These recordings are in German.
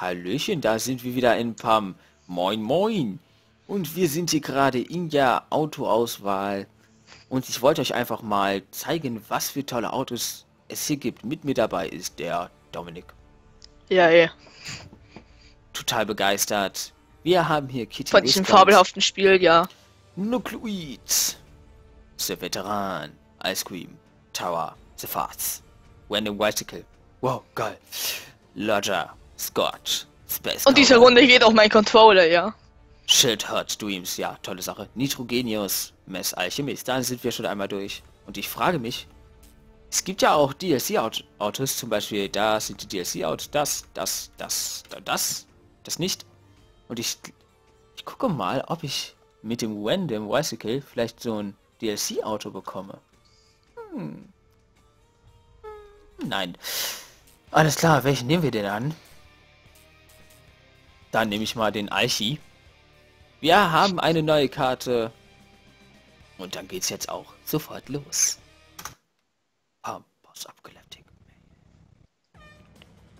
Hallöchen, da sind wir wieder in Pam. Moin moin. Und wir sind hier gerade in der Autoauswahl. Und ich wollte euch einfach mal zeigen, was für tolle Autos es hier gibt. Mit mir dabei ist der Dominik. Ja, eh. Total begeistert. Wir haben hier Kitty Von diesem fabelhaften Spiel, ja. Nucleoids. The Veteran. Ice Cream. Tower. The Farts. Random Bicycle. Wow, geil. Lodger. Scotch. Space Und diese. Runde geht auch mein Controller, ja. Shit Hot Dreams, ja, tolle Sache. Nitrogenius, Mess Alchemist, da sind wir schon einmal durch. Und ich frage mich, es gibt ja auch DLC-Autos, zum Beispiel, da sind die DLC-Autos, das, das, das, da- das, das nicht. Und ich, ich gucke mal, ob ich mit dem Random Bicycle vielleicht so ein DLC-Auto bekomme. Hm. Nein. Alles klar, welchen nehmen wir denn an? Dann nehme ich mal den Alchi. Wir haben eine neue Karte. Und dann geht's jetzt auch sofort los. Pam, Boss abgeleptigt.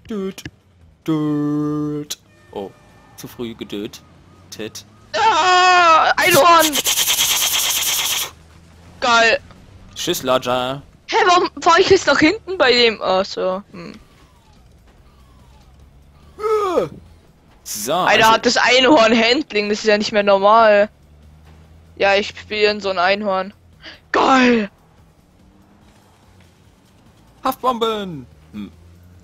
Düt. Düt. Oh, zu früh gedöt. Tit. Ah, Einhorn! Geil. Tschüss, Lodger. Hä, warum war ich jetzt nach hinten bei dem? Ach so. Hm. So, Alter also, hat das Einhorn-Handling, das ist ja nicht mehr normal. Ja, ich spiele in so ein Einhorn. Geil! Haftbomben! Hm.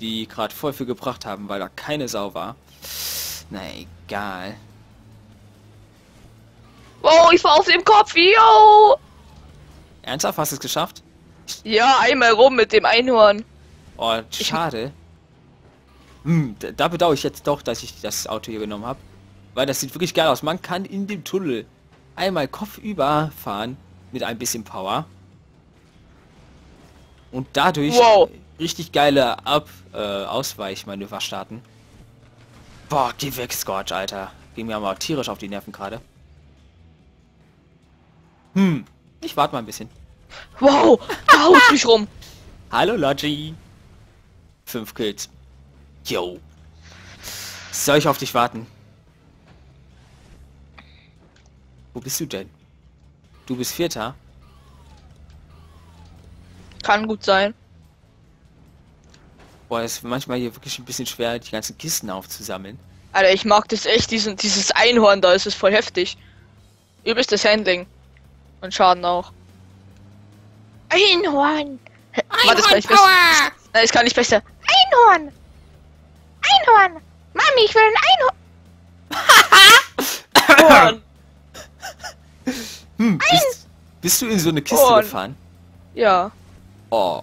Die gerade voll viel gebracht haben, weil da keine Sau war. Na egal. Wow, ich war auf dem Kopf, yo! Ernsthaft, hast du es geschafft? Ja, einmal rum mit dem Einhorn. Oh, schade. Hm, da, da bedauere ich jetzt doch, dass ich das Auto hier genommen habe. Weil das sieht wirklich geil aus. Man kann in dem Tunnel einmal kopfüber fahren mit ein bisschen Power. Und dadurch Wow. richtig geile Ab äh, Ausweichmanöver starten. Boah, geh weg, Scorch, Alter. Ging mir mal tierisch auf die Nerven gerade. Hm, ich warte mal ein bisschen. Wow, da haut mich rum. Hallo Logi. Fünf Kills. Yo. Soll ich auf dich warten? Wo bist du denn? Du bist Vierter? Kann gut sein. Boah, es ist manchmal hier wirklich ein bisschen schwer, die ganzen Kisten aufzusammeln. Alter, ich mag das echt, diesen, dieses Einhorn da, es ist voll heftig. Übelstes Handling. Und Schaden auch. Einhorn! Warte, das kann ich besser. Nein, das kann ich besser. Einhorn! Einhorn! Mami, ich will ein Einhorn! Hm, bist, bist du in so eine Kiste Ohren. gefahren? ja, Oh.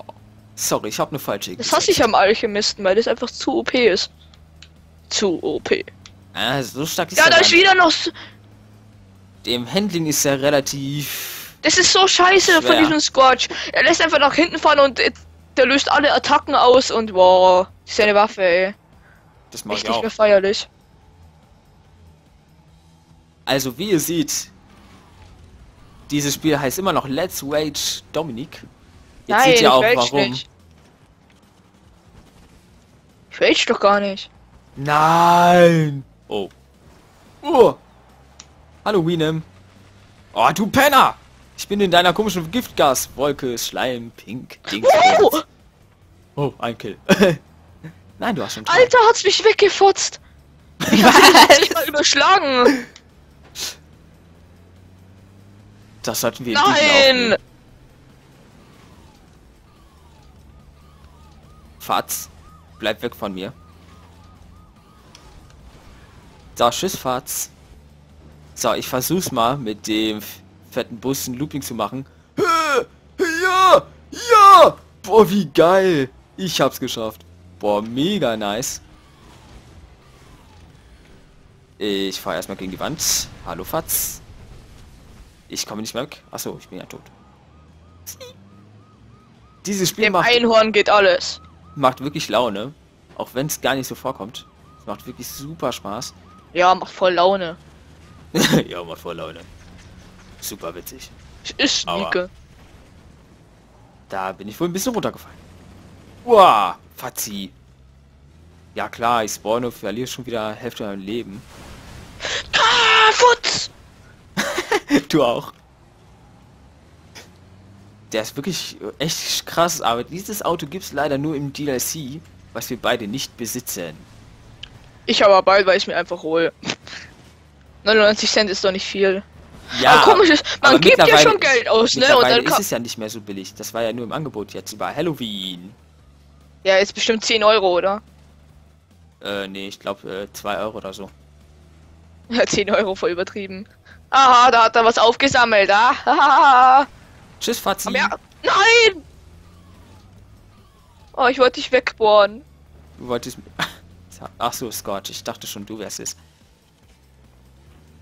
Sorry, ich habe eine falsche das hasse ich am Alchemisten, weil das einfach zu OP ist. Zu OP. Ah, so stark ist Ja, da ist wieder noch. Dem Handling ist er relativ... Das ist so scheiße von Schwer. diesem Scorch. Er lässt einfach nach hinten fahren und äh, der löst alle Attacken aus und wow, seine Waffe, ey. Das mag ich auch. feierlich. Also wie ihr seht, dieses Spiel heißt immer noch Let's Rage Dominic. Jetzt Nein, seht ihr ich auch warum. nicht. Ich rage doch gar nicht. Nein! Oh. Oh. Hallo Wienem. Oh, du Penner! Ich bin in deiner komischen Giftgaswolke, Schleim, Pink, Dings. Oh, Oh, ein Kill. Nein, du hast schon. Alter, hat's mich weggefotzt. Ich hab nicht mal überschlagen. Das sollten wir Nein! Fatz, bleib weg von mir. So, tschüss, Fatz. So, ich versuch's mal mit dem fetten Bus ein Looping zu machen. Ja! Ja! Boah, wie geil! Ich hab's geschafft. Boah, mega nice. Ich fahr erstmal gegen die Wand. Hallo, Fatz. Ich komme nicht mehr weg. Achso, ich bin ja tot. Dieses Spiel Dem macht, Einhorn geht alles. macht wirklich Laune. Auch wenn es gar nicht so vorkommt. Es macht wirklich super Spaß. Ja, macht voll Laune. ja, macht voll Laune. Super witzig. Ich ist. Da bin ich wohl ein bisschen runtergefallen. Uah, Fazi. Ja klar, ich spawne, verliere schon wieder Hälfte meinem Leben. Ah, Futz! du auch. Der ist wirklich echt krass, aber dieses Auto gibt es leider nur im DLC, was wir beide nicht besitzen. Ich aber bald, weil ich mir einfach hole. 99 Cent ist doch nicht viel. Ja, aber komisch ist, man gibt ja schon Geld aus, ne? Und dann ist es ja nicht mehr so billig. Das war ja nur im Angebot jetzt über Halloween. Ja, ist bestimmt 10 Euro, oder? Äh, nee, ich glaube 2 äh, Euro oder so. Ja, 10 Euro voll übertrieben. Aha, da hat er was aufgesammelt, ah. Tschüss, Fazit. Ja, nein! Oh, ich wollte dich wegbohren. Du wolltest... Ach so, Scott, ich dachte schon, du wärst es.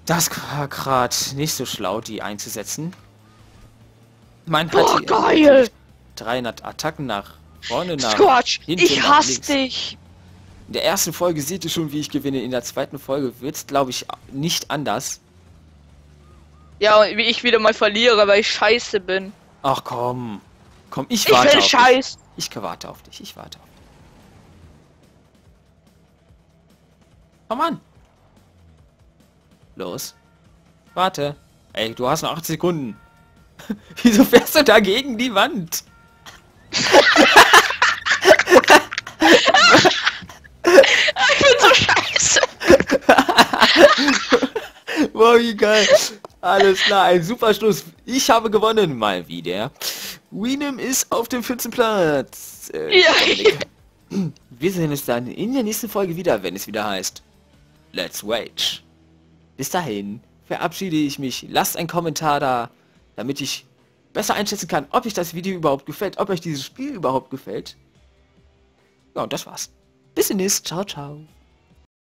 Das war gerade nicht so schlau, die einzusetzen. Mein Boah, geil! 300 Attacken nach vorne nach Squatch, ich hasse dich! In der ersten Folge seht ihr schon, wie ich gewinne. In der zweiten Folge wird es, glaube ich, nicht anders. Ja, wie ich wieder mal verliere, weil ich scheiße bin. Ach komm. Komm, ich warte ich auf Scheiß. dich. Ich warte auf dich. Ich warte auf dich. Komm an. Los. Warte. Ey, du hast noch 8 Sekunden. Wieso fährst du da gegen die Wand? Ich bin so scheiße. wow, wie geil. Alles klar, ein super Schluss. Ich habe gewonnen, mal wieder. Wienem ist auf dem 14. Platz. Äh, ja. Wir sehen uns dann in der nächsten Folge wieder, wenn es wieder heißt Let's Wage. Bis dahin verabschiede ich mich. Lasst einen Kommentar da, damit ich besser einschätzen kann, ob euch das Video überhaupt gefällt, ob euch dieses Spiel überhaupt gefällt. Ja, und das war's. Bis demnächst. Ciao, ciao.